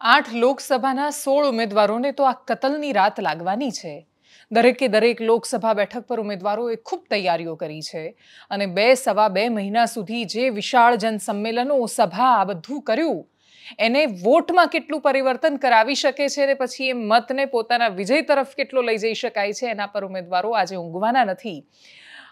આઠ લોકસભાના સોળ ઉમેદવારોને તો આ કતલની રાત લાગવાની છે. દરેકે દરેક લોકસભા બેઠક પર ઉમેદવારોએ ખૂબ તૈયારીઓ કરી છે અને બે સવા બે મહિના સુધી જે વિશાળ જનસંમેલનો સભા આ બધું કર્યું, એને વોટમાં કેટલું પરિવર્તન કરાવી શકે છે અને પછી એ મતને પોતાના વિજય તરફ કેટલો લઈ જઈ શકાય છે એના પર ઉમેદવારો આજે ઊંઘવાના નથી.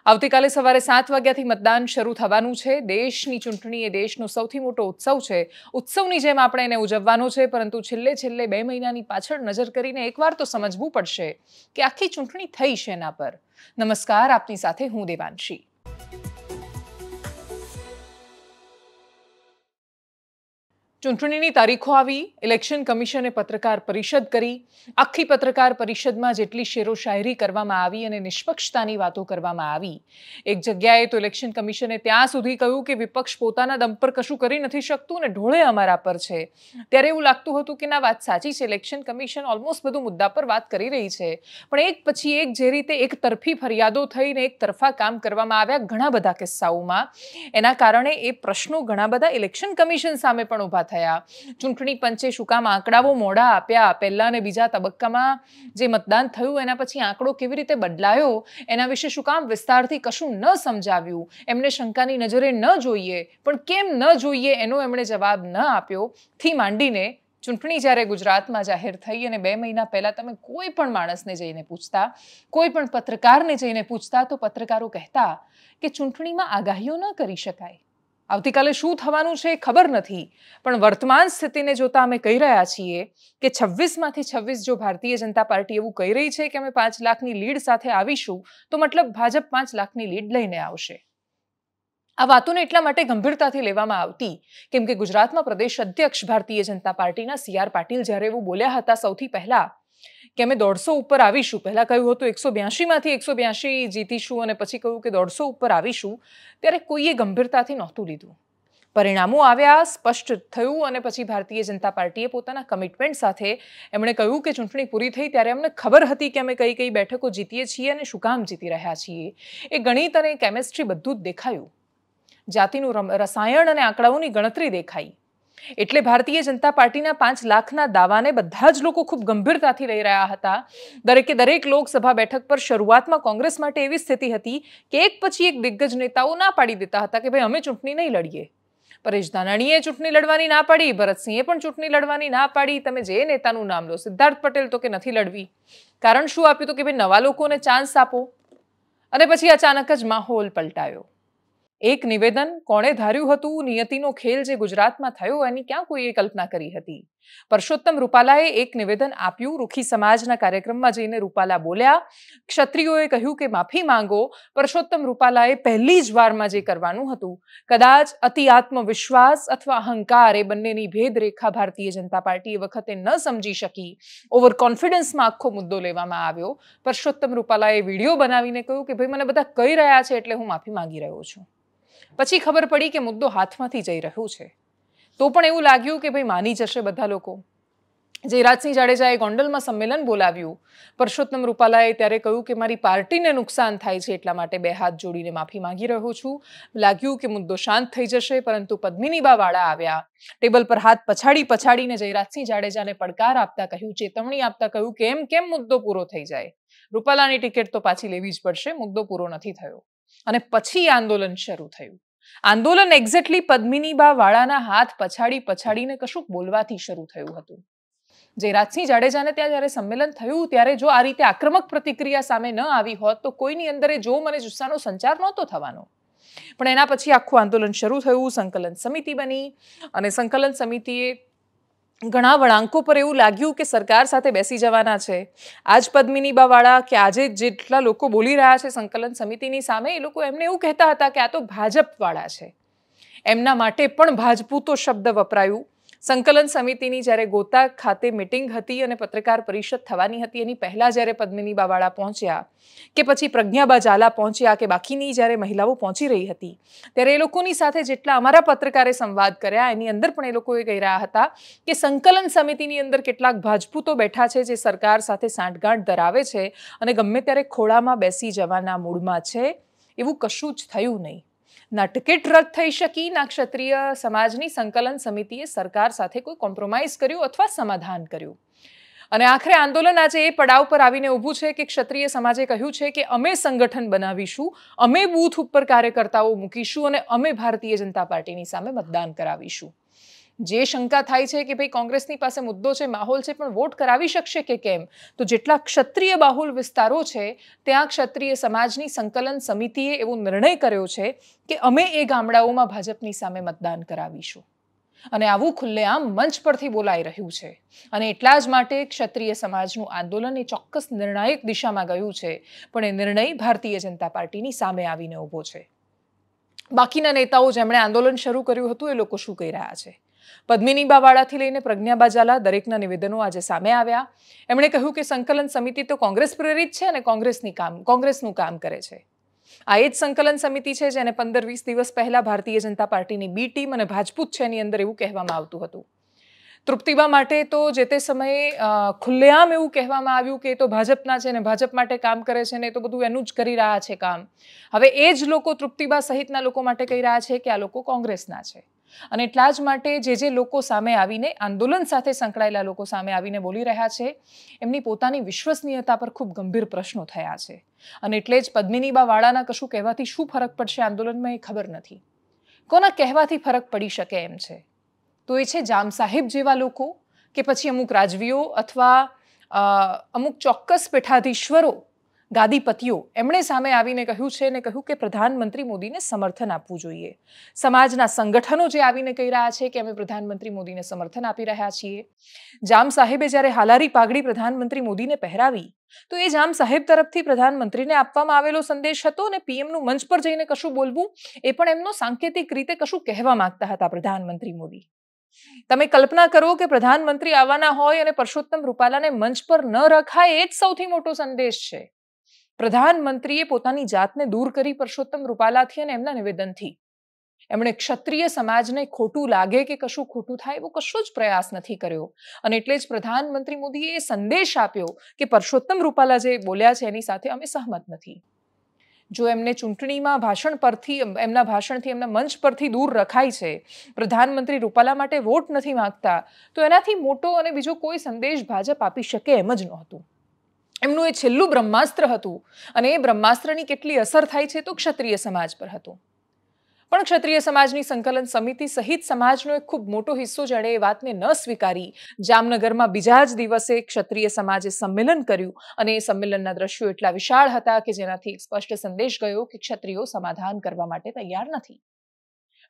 આવતીકાલે સવારે સાત વાગ્યાથી મતદાન શરૂ થવાનું છે. દેશની ચૂંટણી એ દેશનો સૌથી મોટો ઉત્સવ છે. ઉત્સવની જેમ આપણે એને ઉજવવાનો છે, પરંતુ છેલ્લે છેલ્લે બે મહિનાની પાછળ નજર કરીને એકવાર તો સમજવું પડશે કે આખી ચૂંટણી થઈ છે એના પર. નમસ્કાર, આપની સાથે હું દેવાંશી. ચૂંટણીની તારીખો આવી ઇલેક્શન કમિશને પત્રકાર પરિષદ કરી, આખી પત્રકાર પરિષદમાં જેટલી શેરો શાયરી કરવામાં આવી અને નિષ્પક્ષતાની વાતો કરવામાં આવી. એક જગ્યાએ તો ઇલેક્શન કમિશને ત્યાં સુધી કહ્યું કે વિપક્ષ પોતાના દમ પર કશું કરી નથી શકતું ને ઢોળે અમારા પર છે. ત્યારે એવું લાગતું હતું કે ના, વાત સાચી છે ઇલેક્શન કમિશન ઓલમોસ્ટ બધું મુદ્દા પર વાત કરી રહી છે. પણ એક પછી એક જે રીતે એક તરફી ફરિયાદો થઈને એક તરફા કામ કરવામાં આવ્યા ઘણા બધા કિસ્સાઓમાં. એના કારણે એ પ્રશ્નો ઘણા બધા ઇલેક્શન કમિશન સામે પણ ઊભા થયા. ચૂંટણી પંચે શું કામ આંકડાઓ મોડા આપ્યા? પહેલા અને બીજા તબક્કામાં જે મતદાન થયું, એના પછી આંકડો કેવી રીતે બદલાયો? એના વિશે શું કામ વિસ્તારથી કશું ન સમજાવ્યું? એમને શંકાની નજરે ન જોઈએ, પણ કેમ ન જોઈએ એનો એમણે જવાબ ન આપ્યો. થી માંડીને ચૂંટણી જ્યારે ગુજરાતમાં જાહેર થઈ અને બે મહિના પહેલા તમે કોઈ પણ માણસને જઈને પૂછતા, કોઈ પણ પત્રકારને જઈને પૂછતા, તો પત્રકારો કહેતા કે ચૂંટણીમાં આગાહીઓ ન કરી શકાય. આવતીકાલે શું થવાનું છે એ ખબર નથી. પણ વર્તમાન સ્થિતિને જોતા અમે કહી રહ્યા છીએ કે છવ્વીસમાંથી છવ્વીસ જો ભારતીય જનતા પાર્ટી એવું કહી રહી છે કે અમે પાંચ લાખની લીડ સાથે આવીશું, તો મતલબ ભાજપ પાંચ લાખની લીડ લઈને આવશે. આ વાતોને એટલા માટે ગંભીરતાથી લેવામાં આવતી, કેમ કે ગુજરાતમાં પ્રદેશ અધ્યક્ષ ભારતીય જનતા પાર્ટીના સી આર પાટીલ જ્યારે એવું બોલ્યા હતા સૌથી પહેલા કે અમે દોઢસો ઉપર આવીશું. પહેલાં કહ્યું હતું એકસો બ્યાસીમાંથી એકસો બ્યાસી જીતીશું અને પછી કહ્યું કે દોઢસો ઉપર આવીશું. ત્યારે કોઈએ ગંભીરતાથી નહોતું લીધું. પરિણામો આવ્યા, સ્પષ્ટ થયું અને પછી ભારતીય જનતા પાર્ટીએ પોતાના કમિટમેન્ટ સાથે એમણે કહ્યું કે ચૂંટણી પૂરી થઈ ત્યારે અમને ખબર હતી કે અમે કઈ કઈ બેઠકો જીતીએ છીએ અને શું કામ જીતી રહ્યા છીએ. એ ગણિત અને કેમેસ્ટ્રી બધું જ દેખાયું. જાતિનું રસાયણ અને આંકડાઓની ગણતરી દેખાઈ. એટલે ભારતીય જનતા પાર્ટીના પાંચ લાખના દાવાને બધા જ લોકો ખૂબ ગંભીરતાથી લઈ રહ્યા હતા. દરેકે દરેક લોકસભા બેઠક પર શરૂઆતમાં કોંગ્રેસ માટે એવી સ્થિતિ હતી કે એક પછી એક દિગ્ગજ નેતાઓ ના પાડી દેતા હતા કે ભાઈ, અમે ચૂંટણી નહીં લડીએ. પરેશ ધાનાણીએ ચૂંટણી લડવાની ના પાડી, ભરતસિંહે પણ ચૂંટણી લડવાની ના પાડી. તમે જે નેતાનું નામ લો, સિદ્ધાર્થ પટેલ તો કે નથી લડવી. કારણ શું આપ્યું તો કે ભાઈ, નવા લોકોને ચાન્સ આપો. અને પછી અચાનક જ માહોલ પલટાયો. એક નિવેદન કોણે ધાર્યું હતું નિયતિનો ખેલ જે ગુજરાતમાં થયો એની ક્યાં કોઈએ કલ્પના કરી હતી? પરસોત્તમ રૂપાલાએ એક નિવેદન આપ્યું રૂખી સમાજના કાર્યક્રમમાં જઈને રૂપાલા બોલ્યા, ક્ષત્રિયોએ કહ્યું કે માફી માંગો પરસોત્તમ રૂપાલાએ પહેલી જ વારમાં જે કરવાનું હતું, કદાચ અતિ આત્મવિશ્વાસ અથવા અહંકાર એ બંનેની ભેદરેખા ભારતીય જનતા પાર્ટી એ વખતે ન સમજી શકી. ઓવર કોન્ફિડન્સમાં આખો મુદ્દો લેવામાં આવ્યો. પરસોત્તમ રૂપાલાએ વીડિયો બનાવીને કહ્યું કે, ભાઈ, મને બધા કહી રહ્યા છે એટલે હું માફી માંગી રહ્યો છું. પછી ખબર પડી કે મુદ્દો હાથમાંથી જઈ રહ્યો છે. તો પણ એવું લાગ્યું કે ભાઈ માની જશે બધા લોકો. જયરાજસિંહ જાડેજાએ ગોંડલમાં સંમેલન બોલાવ્યું. પરસોત્તમ રૂપાલાએ ત્યારે કહ્યું કે મારી પાર્ટીને નુકસાન થાય છે એટલા માટે બે હાથ જોડીને માફી માંગી રહ્યો છું. લાગ્યું કે મુદ્દો શાંત થઈ જશે, પરંતુ પદ્મિનીબા વાળા આવ્યા. ટેબલ પર હાથ પછાડી પછાડીને જયરાજસિંહ જાડેજાને પડકાર આપતા કહ્યું, ચેતવણી આપતા કહ્યું કેમ કેમ મુદ્દો પૂરો થઈ જાય? રૂપાલાની ટિકિટ તો પાછી લેવી જ પડશે, મુદ્દો પૂરો નથી થયો. અને પછી આંદોલન શરૂ થયું. આંદોલન એક્ઝેક્ટલી પદ્મિનીબા વાળાના હાથ પછાડી પછાડીને કશુંક બોલવાથી શરૂ થયું હતું. જે રાજસિંહ જાડેજાને ત્યાં જ્યારે સંમેલન થયું, ત્યારે જો આ રીતે આક્રમક પ્રતિક્રિયા સામે ન આવી હોત, તો કોઈની અંદર જો મને જુસ્સાનો સંચાર નહોતો થવાનો. પણ એના પછી આખું આંદોલન શરૂ થયું, સંકલન સમિતિ બની અને સંકલન સમિતિએ ઘણા વળાંકો પર એવું લાગ્યું કે સરકાર સાથે બેસી જવાના છે. આજ પદ્મિનીબાવાળા કે આજે જેટલા લોકો બોલી રહ્યા છે સંકલન સમિતિની સામે, એ લોકો એમને એવું કહેતા હતા કે આ તો ભાજપવાળા છે. એમના માટે પણ ભાજપૂતો શબ્દ વપરાયું. સંકલન સમિતિની જ્યારે ગોતા ખાતે મિટિંગ હતી અને પત્રકાર પરિષદ થવાની હતી, એની પહેલાં જ્યારે પદ્મિની બાવાળા પહોંચ્યા કે પછી પ્રજ્ઞાબા ઝાલા પહોંચ્યા કે બાકીની જ્યારે મહિલાઓ પહોંચી રહી હતી, ત્યારે એ લોકોની સાથે જેટલા અમારા પત્રકારે સંવાદ કર્યા, એની અંદર પણ એ લોકોએ કહી રહ્યા હતા કે સંકલન સમિતિની અંદર કેટલાક ભાજપૂતો બેઠા છે જે સરકાર સાથે સાંઠગાંઠ ધરાવે છે અને ગમે ત્યારે ખોળામાં બેસી જવાના મૂડમાં છે, એવું કશું જ થયું નહીં. ના ટિકિટ રદ થઈ શકી, ના ક્ષત્રિય સમાજની સંકલન સમિતિએ સરકાર સાથે કોઈ કોમ્પ્રોમાઇઝ કર્યું અથવા સમાધાન કર્યું? અને આખરે આંદોલન આજે એ પડાવ પર આવીને ઊભું છે કે ક્ષત્રિય સમાજે કહ્યું છે કે અમે સંગઠન બનાવીશું, અમે બૂથ ઉપર કાર્યકર્તાઓ મૂકીશું અને અમે ભારતીય જનતા પાર્ટીની સામે મતદાન કરાવીશું. જે શંકા થાય છે કે ભાઈ કોંગ્રેસની પાસે મુદ્દો છે, માહોલ છે, પણ વોટ કરાવી શકશે કે કેમ? તો જેટલા ક્ષત્રિય બાહુલ વિસ્તારો છે, ત્યાં ક્ષત્રિય સમાજની સંકલન સમિતિએ એવો નિર્ણય કર્યો છે કે અમે એ ગામડાઓમાં ભાજપની સામે મતદાન કરાવીશું. અને આવું ખુલ્લેઆમ મંચ પરથી બોલાઈ રહ્યું છે. અને એટલા જ માટે ક્ષત્રિય સમાજનું આંદોલન એ ચોક્કસ નિર્ણાયક દિશામાં ગયું છે, પણ એ નિર્ણય ભારતીય જનતા પાર્ટીની સામે આવીને ઊભો છે. બાકીના નેતાઓ જેમણે આંદોલન શરૂ કર્યું હતું, એ લોકો શું કહી રહ્યા છે? પદ્મિની બાવાળાથી લઈને પ્રજ્ઞા બાજાલા દરેકના નિવેદનો આજે સામે આવ્યા. એમણે કહ્યું કે સંકલન સમિતિ તો કોંગ્રેસ પ્રેરિત છે અને કોંગ્રેસની કામ, કોંગ્રેસનું કામ કરે છે. આ એ જ સંકલન સમિતિ છે જેને પંદર વીસ દિવસ પહેલા ભારતીય જનતા પાર્ટીની બી ટીમ અને ભાજપૂત છે એની અંદર એવું કહેવામાં આવતું હતું. તૃપ્તિબા માટે તો જે તે સમયે ખુલ્લેઆમ એવું કહેવામાં આવ્યું કે એ તો ભાજપના છે ને ભાજપ માટે કામ કરે છે ને એ તો બધું એનું જ કરી રહ્યા છે કામ. હવે એ જ લોકો તૃપ્તિબા સહિતના લોકો માટે કહી રહ્યા છે કે આ લોકો કોંગ્રેસના છે. અને એટલા જ માટે જે જે લોકો સામે આવીને, આંદોલન સાથે સંકળાયેલા લોકો સામે આવીને બોલી રહ્યા છે, એમની પોતાની વિશ્વસનીયતા પર ખૂબ ગંભીર પ્રશ્નો થયા છે. અને એટલે જ પદ્મિનીબા વાળાના કશું કહેવાથી શું ફરક પડશે આંદોલનમાં એ ખબર નથી. કોના કહેવાથી ફરક પડી શકે એમ છે? તો એ છે જામ સાહેબ જેવા લોકો કે પછી અમુક રાજવીઓ અથવા અમુક ચોક્કસ પીઠાધીશ્વરો ગાદીપતિઓ એમણે સામે આવીને કહ્યું છે અને કહ્યું કે પ્રધાનમંત્રી મોદીને સમર્થન આપવું જોઈએ. સમાજના સંગઠનો જે આવીને કહી રહ્યા છે કે અમે પ્રધાનમંત્રી મોદીને સમર્થન આપી રહ્યા છીએ. જામ સાહેબે જ્યારે હાલારી પાઘડી પ્રધાનમંત્રી મોદીને પહેરાવી, તો એ જામ સાહેબ તરફથી પ્રધાનમંત્રીને આપવામાં આવેલો સંદેશ હતો અને પીએમનું મંચ પર જઈને કશું બોલવું, એ પણ એમનો સાંકેતિક રીતે કશું કહેવા માંગતા હતા પ્રધાનમંત્રી મોદી. તમે કલ્પના કરો કે પ્રધાનમંત્રી આવવાના હોય અને પરસોત્તમ રૂપાલાને મંચ પર ન રખાય એ જ સૌથી મોટો સંદેશ છે. પ્રધાનમંત્રીએ પોતાની જાતને દૂર કરી પરસોત્તમ રૂપાલાથી અને એમના નિવેદનથી. એમણે ક્ષત્રિય સમાજને ખોટું લાગે કે કશું ખોટું થાય એવો કશો જ પ્રયાસ નથી કર્યો. અને એટલે જ પ્રધાનમંત્રી મોદીએ એ સંદેશ આપ્યો કે પરસોત્તમ રૂપાલા જે બોલ્યા છે એની સાથે અમે સહમત નથી. જો એમને ચૂંટણીમાં ભાષણ પરથી, એમના ભાષણથી, એમના મંચ પરથી દૂર રખાય છે, પ્રધાનમંત્રી રૂપાલા માટે વોટ નથી માંગતા, તો એનાથી મોટો અને બીજો કોઈ સંદેશ ભાજપ આપી શકે એમ જ નહોતું. એમનું એ છેલ્લું બ્રહ્માસ્ત્ર હતું અને એ બ્રહ્માસ્ત્રની કેટલી અસર થાય છે તો ક્ષત્રિય સમાજ પર હતું. પણ ક્ષત્રિય સમાજની સંકલન સમિતિ સહિત સમાજનો એક ખૂબ મોટો હિસ્સો જેણે એ વાતને ન સ્વીકારી. જામનગરમાં બીજા જ દિવસે ક્ષત્રિય સમાજે સંમેલન કર્યું અને એ સંમેલનના દ્રશ્યો એટલા વિશાળ હતા કે જેનાથી એક સ્પષ્ટ સંદેશ ગયો કે ક્ષત્રિયો સમાધાન કરવા માટે તૈયાર નથી.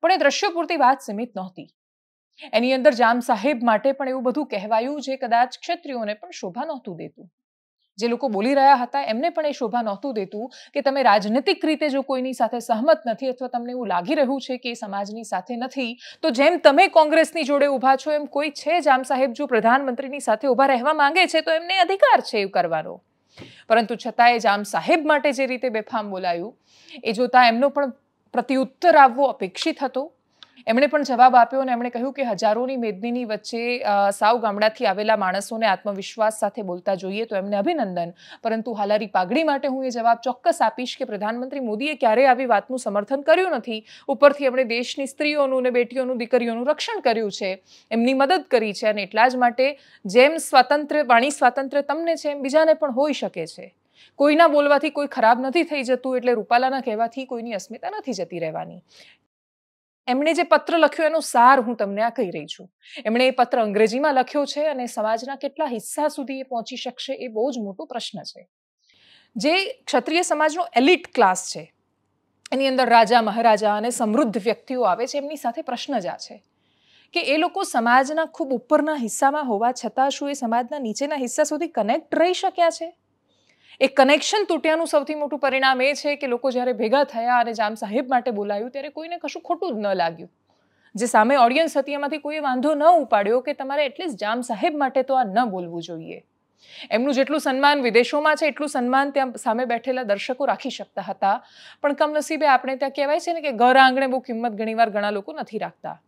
પણ એ દ્રશ્યો પૂરતી વાત સીમિત નહોતી. એની અંદર જામ સાહેબ માટે પણ એવું બધું કહેવાયું જે કદાચ ક્ષત્રિયોને પણ શોભા નહોતું દેતું. જે લોકો બોલી રહ્યા હતા, એમને પણ એ શોભા નહોતું દેતું કે તમે રાજનૈતિક રીતે જો કોઈની સાથે સહમત નથી અથવા તમને એવું લાગી રહ્યું છે કે એ સમાજની સાથે નથી, તો જેમ તમે કોંગ્રેસની જોડે ઊભા છો, એમ કોઈ છે જામ સાહેબ જો પ્રધાનમંત્રીની સાથે ઊભા રહેવા માંગે છે, તો એમને અધિકાર છે એવું કરવાનો. પરંતુ છતાંય જામ સાહેબ માટે જે રીતે બેફામ બોલાયું, એ જોતા એમનો પણ પ્રત્યુત્તર આવવો અપેક્ષિત હતો. એમણે પણ જવાબ આપ્યો અને એમણે કહ્યું કે હજારોની મેદનીની વચ્ચે સાવ ગામડાથી આવેલા માણસોને આત્મવિશ્વાસ સાથે બોલતા જોઈએ તો એમને અભિનંદન. પરંતુ હાલારી પાઘડી માટે હું એ જવાબ ચોક્કસ આપીશ કે પ્રધાનમંત્રી મોદીએ ક્યારેય આવી વાતનું સમર્થન કર્યું નથી. ઉપરથી એમણે દેશની સ્ત્રીઓનું અને બેટીઓનું, દીકરીઓનું રક્ષણ કર્યું છે. એમની મદદ કરી છે અને એટલા જ માટે જેમ સ્વાતંત્ર્ય, વાણી સ્વાતંત્ર્ય તમને છે, એમ બીજાને પણ હોઈ શકે છે. કોઈના બોલવાથી કોઈ ખરાબ નથી થઈ જતું એટલે રૂપાલાના કહેવાથી કોઈની અસ્મિતા નથી જતી રહેવાની. એમણે જે પત્ર લખ્યો એનો સાર હું તમને આ કહી રહી છું. એમણે એ પત્ર અંગ્રેજીમાં લખ્યો છે અને સમાજના કેટલા હિસ્સા સુધી એ પહોંચી શકશે એ બહુ જ મોટો પ્રશ્ન છે. જે ક્ષત્રિય સમાજનો એલિટ ક્લાસ છે, એની અંદર રાજા, મહારાજા અને સમૃદ્ધ વ્યક્તિઓ આવે છે, એમની સાથે પ્રશ્ન જ આ છે કે એ લોકો સમાજના ખૂબ ઉપરના હિસ્સામાં હોવા છતાં શું એ સમાજના નીચેના હિસ્સા સુધી કનેક્ટ રહી શક્યા છે? એ કનેક્શન તૂટ્યાનું સૌથી મોટું પરિણામ એ છે કે લોકો જ્યારે ભેગા થયા અને જામ સાહેબ માટે બોલાયું, ત્યારે કોઈને કશું ખોટું જ ન લાગ્યું. જે સામે ઓડિયન્સ હતી, એમાંથી કોઈ વાંધો ન ઉપાડ્યો કે તમારે એટલીસ્ટ જામ સાહેબ માટે તો આ ન બોલવું જોઈએ. એમનું જેટલું સન્માન વિદેશોમાં છે, એટલું સન્માન ત્યાં સામે બેઠેલા દર્શકો રાખી શકતા હતા. પણ કમનસીબે આપણે ત્યાં કહેવાય છે ને કે ઘર આંગણે બહુ કિંમત ઘણીવાર ઘણા લોકો નથી રાખતા.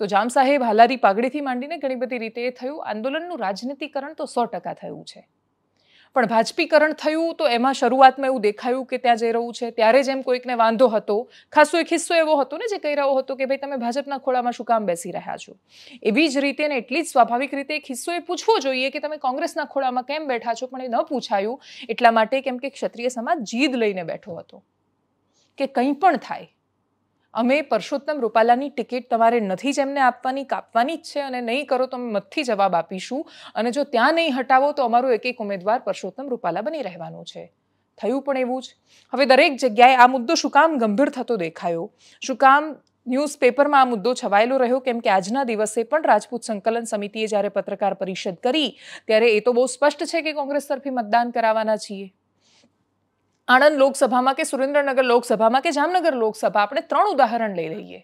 તો જામ સાહેબ હાલારી પાઘડીથી માંડીને ઘણી બધી રીતે થયું. આંદોલનનું રાજનીતિકરણ તો સો ટકા થયું છે. પણ ભાજપીકરણ થયું તો એમાં શરૂઆતમાં એવું દેખાયું કે ત્યાં જઈ રહ્યું છે. ત્યારે જ એમ કોઈકને વાંધો હતો. ખાસો એક હિસ્સો એવો હતો ને જે કહી રહ્યો હતો કે ભાઈ તમે ભાજપના ખોળામાં શું કામ બેસી રહ્યા છો? એવી જ રીતે ને એટલી જ સ્વાભાવિક રીતે એક હિસ્સો એ પૂછવો જોઈએ કે તમે કોંગ્રેસના ખોળામાં કેમ બેઠા છો? પણ એ ન પૂછાયું. એટલા માટે કેમ કે ક્ષત્રિય સમાજ જીદ લઈને બેઠો હતો. કે કંઈ પણ થાય અમે પરસોત્તમ રૂપાલાની ટિકિટ તમારે નથી જ એમને આપવાની, કાપવાની જ છે અને નહીં કરો તો અમે મતથી જવાબ આપીશું. અને જો ત્યાં નહીં હટાવો તો અમારો એક એક ઉમેદવાર પરસોત્તમ રૂપાલા બની રહેવાનો છે. થયું પણ એવું જ. હવે દરેક જગ્યાએ આ મુદ્દો શું કામ ગંભીર થતો દેખાયો? શું કામ ન્યૂઝપેપરમાં આ મુદ્દો છવાયેલો રહ્યો? કેમ કે આજના દિવસે પણ રાજપૂત સંકલન સમિતિએ જ્યારે પત્રકાર પરિષદ કરી, ત્યારે એ તો બહુ સ્પષ્ટ છે કે કોંગ્રેસ તરફી મતદાન કરાવવાના છીએ. આણંદ લોકસભામાં કે સુરેન્દ્રનગર લોકસભામાં કે જામનગર લોકસભા? આપણે ત્રણ ઉદાહરણ લઈ લઈએ.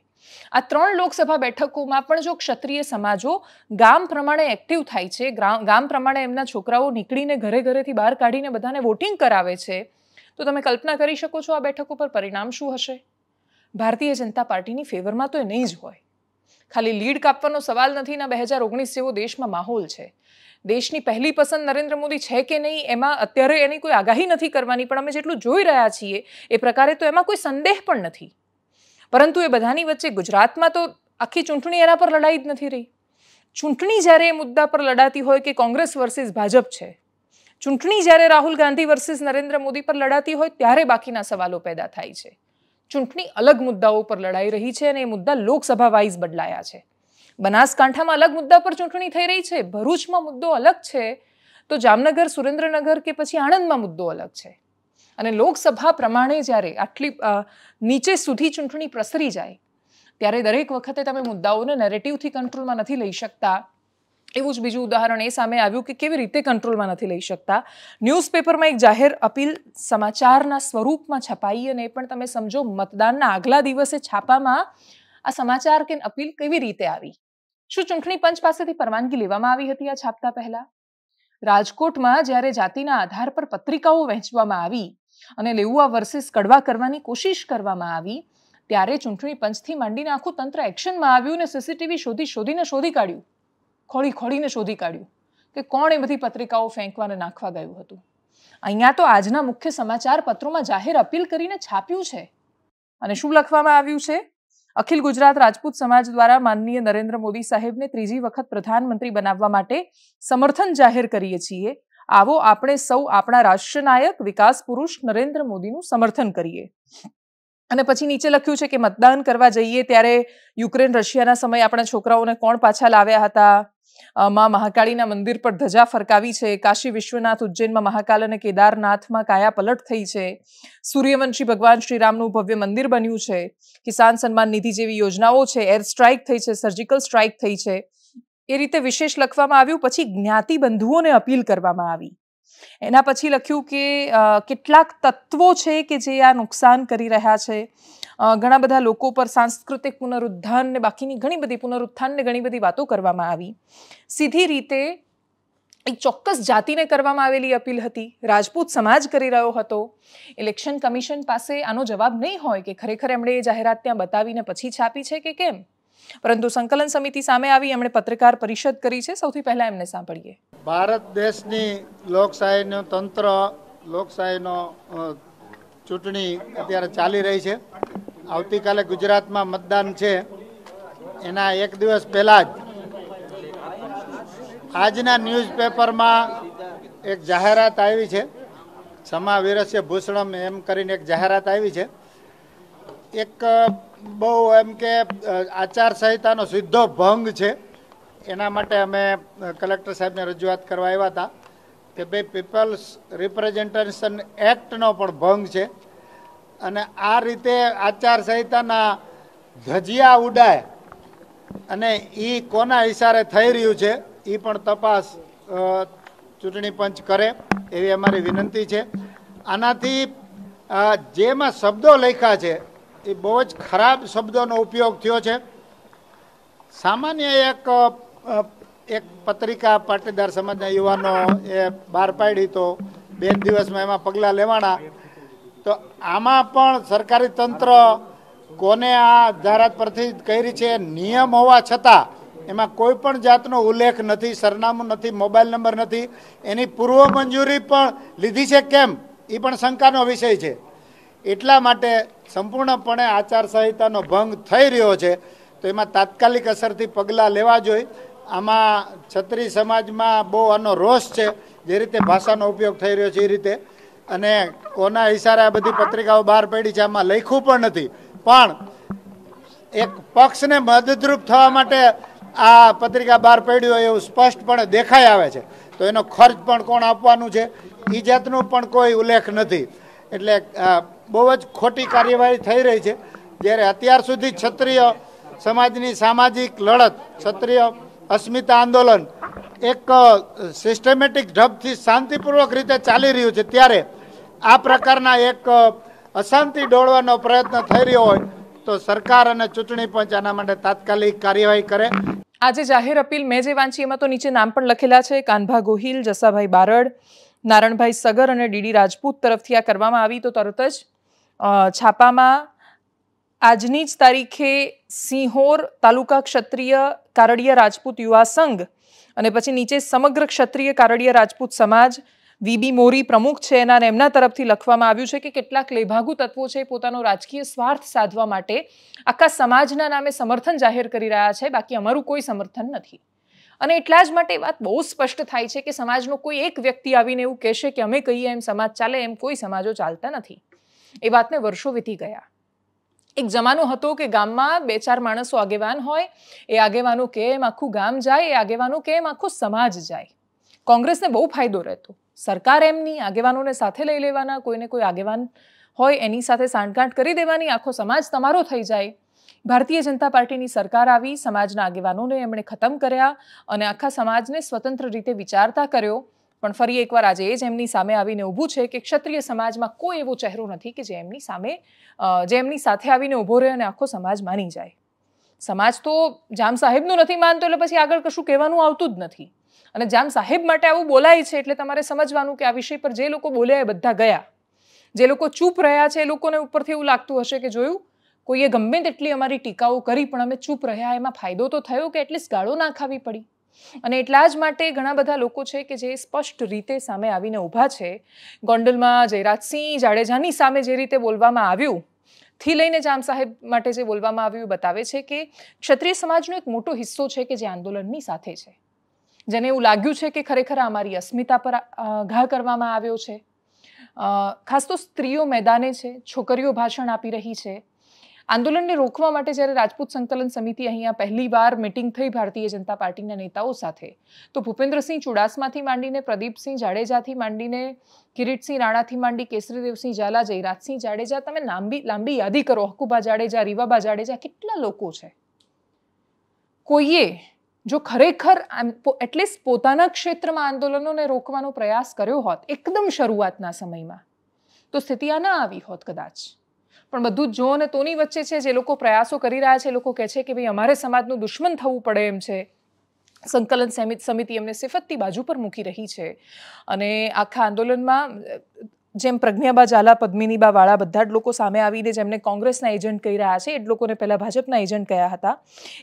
આ ત્રણ લોકસભા બેઠકોમાં પણ જો ક્ષત્રિય સમાજો ગામ પ્રમાણે એક્ટિવ થાય છે ગામ પ્રમાણે એમના છોકરાઓ નીકળીને ઘરે ઘરેથી બહાર કાઢીને બધાને વોટિંગ કરાવે છે, તો તમે કલ્પના કરી શકો છો આ બેઠક ઉપર પરિણામ શું હશે? ભારતીય જનતા પાર્ટીની ફેવરમાં તો એ નહીં જ હોય. ખાલી લીડ કાપવાનો સવાલ નથી ના બે હજાર ઓગણીસ જેવો દેશમાં માહોલ છે. દેશની પહેલી પસંદ નરેન્દ્ર મોદી છે કે નહીં, એમાં અત્યારે એની કોઈ આગાહી નથી કરવાની, પણ અમે જેટલું જોઈ રહ્યા છીએ, એ પ્રકારે તો એમાં કોઈ સંદેહ પણ નથી. પરંતુ એ બધાની વચ્ચે ગુજરાતમાં તો આખી ચૂંટણી એના પર લડાઈ જ નથી રહી. ચૂંટણી જ્યારે એ મુદ્દા પર લડાતી હોય કે કોંગ્રેસ વર્સિસ ભાજપ છે, ચૂંટણી જ્યારે રાહુલ ગાંધી વર્સિસ નરેન્દ્ર મોદી પર લડાતી હોય ત્યારે બાકીના સવાલો પેદા થાય છે. ચૂંટણી અલગ મુદ્દાઓ પર લડાઈ રહી છે અને એ મુદ્દા લોકસભા વાઇઝ બદલાયા છે. બનાસકાંઠામાં અલગ મુદ્દા પર ચૂંટણી થઈ રહી છે, ભરૂચમાં મુદ્દો અલગ છે, તો જામનગર, સુરેન્દ્રનગર કે પછી આણંદમાં મુદ્દો અલગ છે. અને લોકસભા પ્રમાણે જ્યારે આટલી નીચે સુધી ચૂંટણી પ્રસરી જાય, ત્યારે દરેક વખતે તમે મુદ્દાઓને નેરેટિવથી કંટ્રોલમાં નથી લઈ શકતા. એવું જ બીજું ઉદાહરણ એ સામે આવ્યું કે કેવી રીતે કંટ્રોલમાં નથી લઈ શકતા. ન્યૂઝપેપરમાં એક જાહેર અપીલ, સમાચારના સ્વરૂપમાં છપાઈ અને એ પણ તમે સમજો, મતદાનના આગલા દિવસે છાપામાં આ સમાચાર કે અપીલ કેવી રીતે આવી? શું ચૂંટણી પંચ પાસેથી પરવાનગી લેવામાં આવી હતી આ છાપતા પહેલા? રાજકોટમાં જ્યારે જાતિના આધાર પર પત્રિકાઓ વહેંચવામાં આવી અને લેઉઆ વર્સિસ કડવા કરવાની કોશિશ કરવામાં આવી, ત્યારે ચૂંટણી પંચથી માંડીને આખું તંત્ર એક્શનમાં આવ્યું ને સીસીટીવી શોધી શોધીને શોધી કાઢ્યું. ખોળી ખોળીને શોધી કાઢ્યું કે કોણ એ બધી પત્રિકાઓ ફેંકવાને નાખવા ગયું હતું. અહીંયા તો આજના મુખ્ય સમાચાર પત્રોમાં જાહેર અપીલ કરીને છાપ્યું છે. અને શું લખવામાં આવ્યું છે? અખિલ ગુજરાત રાજપૂત સમાજ દ્વારા માનનીય નરેન્દ્ર મોદી સાહેબને ત્રીજી વખત પ્રધાનમંત્રી બનાવવા માટે સમર્થન જાહેર કરીએ છીએ. આવો આપણે સૌ આપણા રાષ્ટ્રનાયક વિકાસ પુરુષ નરેન્દ્ર મોદીનું સમર્થન કરીએ. અને પછી નીચે લખ્યું છે કે મતદાન કરવા જઈએ ત્યારે યુક્રેન રશિયાના સમયે આપણા છોકરાઓને કોણ પાછા લાવ્યા હતા? માં મહાકાળીના મંદિર પર ધજા ફરકાવી છે. કાશી વિશ્વનાથ ઉજ્જૈનમાં મહાકાલ અને કેદારનાથમાં કાયા પલટ થઈ છે. સૂર્યવંશી ભગવાન શ્રીરામનું ભવ્ય મંદિર બન્યું છે. કિસાન સન્માન નિધિ જેવી યોજનાઓ છે. એર સ્ટ્રાઇક થઈ છે. સર્જિકલ સ્ટ્રાઇક થઈ છે. એ રીતે વિશેષ લખવામાં આવ્યું. પછી જ્ઞાતિ બંધુઓને અપીલ કરવામાં આવી. એના પછી લખ્યું કે કેટલાક તત્વો છે કે જે આ નુકસાન કરી રહ્યા છે. ઘણા બધા લોકો પર સાંસ્કૃતિક પુનરુત્થાન ને બાકીની ઘણી બધી પુનરુત્થાનને ઘણી બધી વાતો કરવામાં આવી. સીધી રીતે એક ચોક્કસ જાતિને કરવામાં આવેલી અપીલ હતી. રાજપૂત સમાજ કરી રહ્યો હતો. ઇલેક્શન કમિશન પાસે આનો જવાબ નહીં હોય કે ખરેખર એમણે એ જાહેરાત ત્યાં બતાવીને પછી છાપી છે કે કેમ? પરંતુ સંકલન સમિતિ સામે આવી એમણે પત્રકાર પરિષદ કરી છે. સૌથી પહેલા એમને સાંભળીએ. ભારત દેશની લોકશાહીનું તંત્ર, લોકશાહીનો ચૂંટણી અત્યારે ચાલી રહી છે. આવતીકાલે ગુજરાતમાં મતદાન છે. એના એક દિવસ પહેલાં જ આજના ન્યૂઝપેપરમાં એક જાહેરાત આવી છે. સમા વીરસ્ય ભૂષણમ એમ કરીને એક જાહેરાત આવી છે. એક બહુ એમ કે આચારસંહિતાનો સીધો ભંગ છે. એના માટે અમે કલેક્ટર સાહેબને રજૂઆત કરવા આવ્યા હતા. કે ભાઈ પીપલ્સ રિપ્રેઝેન્ટેશન એક્ટનો પણ ભંગ છે. અને આ રીતે આચારસંહિતાના ધજિયા ઉડાય અને એ કોના ઇશારે થઈ રહ્યું છે એ પણ તપાસ ચૂંટણી પંચ કરે એવી અમારી વિનંતી છે. આનાથી જેમાં શબ્દો લખ્યા છે, એ બહુ જ ખરાબ શબ્દોનો ઉપયોગ થયો છે. સામાન્ય એક એક પત્રિકા પાટીદાર સમાજના યુવાનો એ બહાર પાડી તો બે દિવસમાં એમાં પગલાં લેવાના. તો આમાં પણ સરકારી તંત્ર કોને આ જાહેરાત પરથી કરી છે નિયમ હોવા છતાં એમાં કોઈ પણ જાતનો ઉલ્લેખ નથી, સરનામું નથી, મોબાઈલ નંબર નથી. એની પૂર્વ મંજૂરી પણ લીધી છે કેમ? એ પણ શંકાનો વિષય છે. એટલા માટે સંપૂર્ણપણે આચારસંહિતાનો ભંગ થઈ રહ્યો છે. તો એમાં તાત્કાલિક અસરથી પગલાં લેવા જોઈએ. આમાં છત્રી સમાજમાં બહુ આનો રોષ છે, જે રીતે ભાષાનો ઉપયોગ થઈ રહ્યો છે એ રીતે. અને કોના ઇશારે આ બધી પત્રિકાઓ બહાર પડી છે, આમાં લખ્યું પણ નથી. પણ એક પક્ષને મદદરૂપ થવા માટે આ પત્રિકા બહાર પડ્યું હોય એવું સ્પષ્ટપણે દેખાઈ આવે છે. તો એનો ખર્ચ પણ કોણ આપવાનું છે? એ જાતનું પણ કોઈ ઉલ્લેખ નથી. એટલે બહુ જ ખોટી કાર્યવાહી થઈ રહી છે. જ્યારે અત્યાર સુધી ક્ષત્રિય સમાજની સામાજિક લડત, ક્ષત્રિય અસ્મિતા આંદોલન એક સિસ્ટમેટિક ઢબથી શાંતિપૂર્વક રીતે ચાલી રહ્યું છે. ત્યારે આ પ્રકારના એક અશાંતિ ડોળવાનો પ્રયત્ન થઈ રહ્યો હોય તો સરકાર અને ચૂંટણી પંચ આના માટે તાત્કાલિક કાર્યવાહી કરે. આજે જાહેર અપીલ મેં જે વાંચી એમાં તો નીચે નામ પણ લખેલા છે. કાનભા ગોહિલ, જસાભાઈ બારડ, નારણભાઈ સગર અને ડીડી રાજપૂત તરફથી આ કરવામાં આવી તો તરત જ છાપામાં આજની જ તારીખે સિંહોર તાલુકા ક્ષત્રિય કારડિયા રાજપૂત યુવા સંઘ અને પછી નીચે સમગ્ર ક્ષત્રિય કારડિયા રાજપૂત સમાજ વીબી મોરી પ્રમુખ છે એના એમના તરફથી લખવામાં આવ્યું છે કે કેટલાક લેભાગુ તત્વો છે પોતાનો રાજકીય સ્વાર્થ સાધવા માટે આખા સમાજના નામે સમર્થન જાહેર કરી રહ્યા છે. બાકી અમારું કોઈ સમર્થન નથી. અને એટલા જ માટે વાત બહુ સ્પષ્ટ થાય છે કે સમાજનો કોઈ એક વ્યક્તિ આવીને એવું કહેશે કે અમે કહીએ, એમ સમાજ ચાલે, એમ કોઈ સમાજો ચાલતા નથી. એ વાતને વર્ષો વીતી ગયા. એક જમાનો હતો કે ગામમાં બે ચાર માણસો આગેવાન હોય, એ આગેવાનો એમ આખું ગામ જાય, એ આગેવાનો એમ આખો સમાજ જાય. કોંગ્રેસને બહુ ફાયદો રહેતો. સરકાર એમની આગેવાનોને સાથે લઈ લેવાના, કોઈને કોઈ આગેવાન હોય એની સાથે સાંઠગાંઠ કરી દેવાની, આખો સમાજ તમારો થઈ જાય. ભારતીય જનતા પાર્ટીની સરકાર આવી, સમાજના આગેવાનોને એમણે ખતમ કર્યા અને આખા સમાજને સ્વતંત્ર રીતે વિચારતા કર્યો. પણ ફરી એકવાર આજે એ જ એમની સામે આવીને ઊભું છે કે ક્ષત્રિય સમાજમાં કોઈ એવો ચહેરો નથી કે જે એમની સામે જે એમની સાથે આવીને ઊભો રહે અને આખો સમાજ માની જાય. સમાજ તો જામ સાહેબનું નથી માનતો એટલે પછી આગળ કશું કહેવાનું આવતું જ નથી. અને જામ સાહેબ માટે આવું બોલાય છે એટલે તમારે સમજવાનું કે આ વિષય પર જે લોકો બોલ્યા એ બધા ગયા. જે લોકો ચૂપ રહ્યા છે એ લોકોને ઉપરથી એવું લાગતું હશે કે જોયું, કોઈએ ગમે તેટલી અમારી ટીકાઓ કરી પણ અમે ચૂપ રહ્યા, એમાં ફાયદો તો થયો કે એટલીસ્ટ ગાળો ના ખાવી પડી. અને એટલા જ માટે ઘણા બધા લોકો છે કે જે સ્પષ્ટ રીતે સામે આવીને ઊભા છે. ગોંડલમાં જયરાજસિંહ જાડેજાની સામે જે રીતે બોલવામાં આવ્યું, થી લઈને જામ સાહેબ માટે જે બોલવામાં આવ્યું, બતાવે છે કે ક્ષત્રિય સમાજનો એક મોટો હિસ્સો છે કે જે આંદોલનની સાથે છે. જેને એવું લાગ્યું છે કે ખરેખર અમારી અસ્મિતા પર ઘા કરવામાં આવ્યો છે. ખાસ તો સ્ત્રીઓ મેદાને છે, છોકરીઓ ભાષણ આપી રહી છે. આંદોલનને રોકવા માટે જ્યારે રાજપૂત સંકલન સમિતિ અહીંયા પહેલી વાર મિટિંગ થઈ ભારતીય જનતા પાર્ટીના નેતાઓ સાથે, તો ભૂપેન્દ્રસિંહ ચુડાસમાથી માંડીને પ્રદીપસિંહ જાડેજાથી માંડીને કિરીટસિંહ રાણાથી માંડી કેસરીદેવસિંહ ઝાલા, જયરાજસિંહ જાડેજા, તમે લાંબી લાંબી યાદી કરો. હકુબા જાડેજા, રીવાબા જાડેજા, કેટલા લોકો છે? કોઈએ જો ખરેખર એટલીસ્ટ પોતાના ક્ષેત્રમાં આંદોલનોને રોકવાનો પ્રયાસ કર્યો હોત, એકદમ શરૂઆતના સમયમાં, તો સ્થિતિ આ ના આવી હોત કદાચ. પણ બધું જો અને તોની વચ્ચે છે જે લોકો પ્રયાસો કરી રહ્યા છે, લોકો કહે છે કે ભાઈ અમારે સમાજનું દુશ્મન થવું પડે એમ છે. સંકલન સમિતિ એમને સિફતથી બાજુ પર મૂકી રહી છે. અને આખા આંદોલનમાં, જેમ પ્રજ્ઞાબા ઝાલા, પદ્મિનીબા વાળા બધા જ લોકો સામે આવીને જેમને કોંગ્રેસના એજન્ટ કહી રહ્યા છે, એ જ લોકોને પહેલાં ભાજપના એજન્ટ કહ્યા હતા.